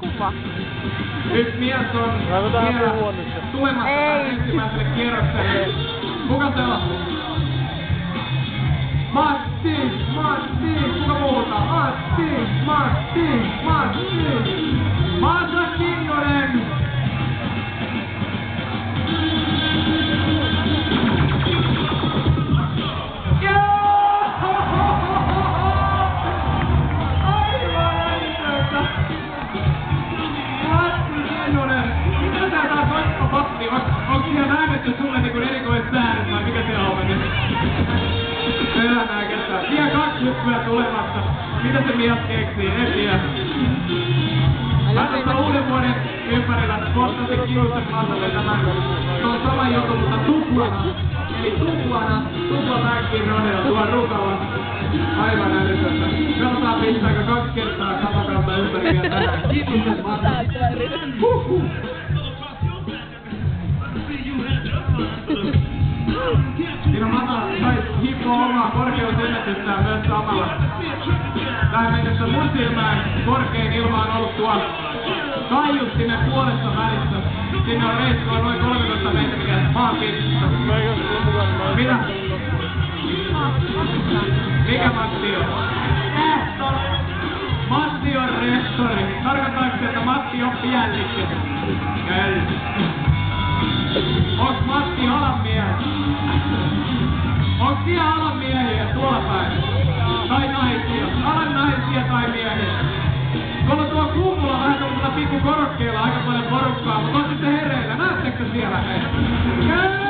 kuva. Nyt mies on vielä tulemassa Ei. ensimmäiselle kierrokselle. Kuka se on? Matti, Matti, kuka? Matti, Matti, Matti. Väännetty sulle niinku erikoissäännöt vai mikä se on nyt? Elämää kestää. Vielä kaksi hyppyä tulematta. Mitä se mies keksii? En tiedä. Tuossa uuden vuoden ympärillä spottasin Kinnusen kanssa tämän tuon saman jutun, mutta tuplana. Eli tuplana, tupla backin rodeo tuo rukalla. Aivan älytöntä. Katsotaan pistääkö kaksi kertaa katokanta ympäri vielä tänään. Kinnusen Matti. Siinä Mata sai hippoa omaa korkeusennätystään myös samalla. Tähän mennessä mun silmään korkein ilma on ollut tuo kaiuttimen puolessa välissä. Sinne on reissua noin 13 metriä maan noin. Mitä? Mikä Matti on? Matti on rehtori. Tarkoittaako se, että Matti on piällikkö? Kyllä. Siellä alan miehiä tuolla päin? Tai naisia? Alan naisia tai miehiä? Tuolla tuo kummulla vähän tuollaisella pikku korokkeella aika paljon porukkaa, mutta on sitten hereillä. Näettekö siellä hei? Kyllä!